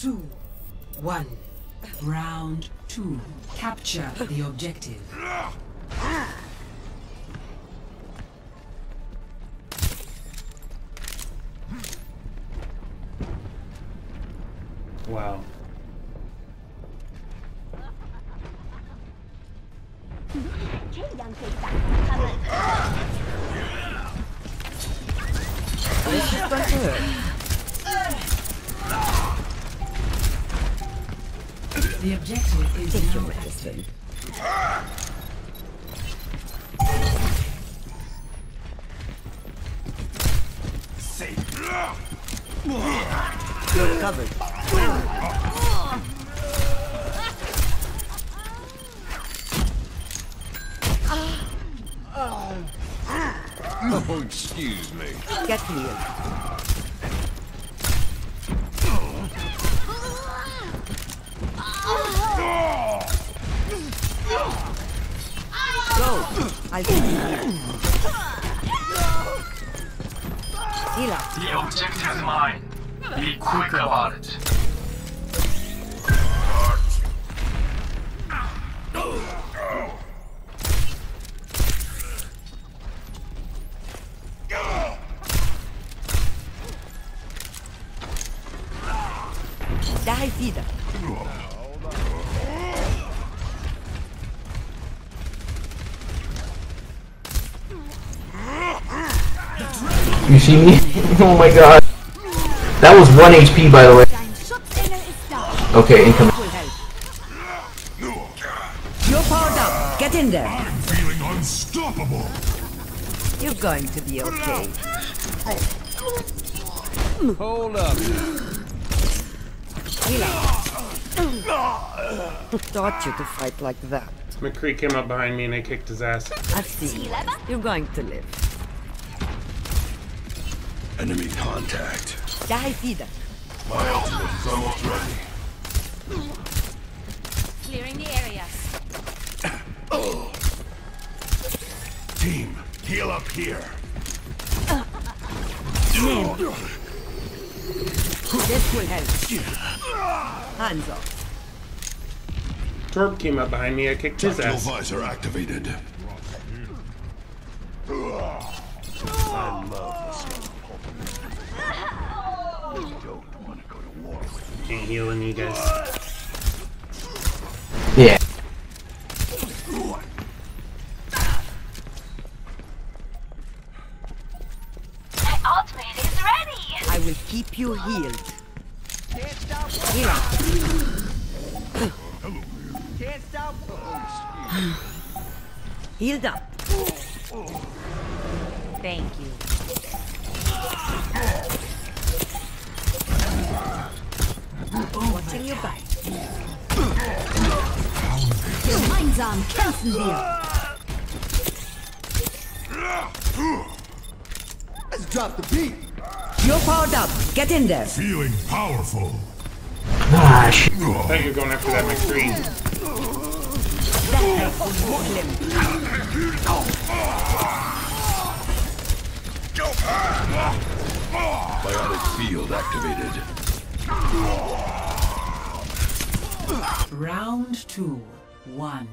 two, one. Round two. Capture the objective. Wow. This is going The objective is Take your now medicine. You're covered. Oh, excuse me. Get healed. Here. Heal. The objective is mine. Be quick about it. Die wieder. You see me? oh my god. That was 1 HP by the way. Okay, incoming. Will. You're powered up. Get in there. I'm feeling unstoppable. You're going to be okay. Hold up. Heal up. Taught you to fight like that. McCree came up behind me and I kicked his ass. I've seen you. You're going to live. Enemy contact. Die wieder. My ultimate is almost ready. Clearing the area. Team, heal up here. This will help. Hands off. Torb came up behind me, I kicked his Tactical ass. visor activated. I love the smell of pulp. Don't want to go to war with Can't heal any you guys. Yeah. My ultimate is ready! I will keep you healed. Heal up. Healed up. Thank you. Watching your back. Gemeinsam kämpfen wir! You're powered up. Get in there. Feeling powerful. Ah, shit. I thought you were going after that McCree. Biotic field activated. Round two, one.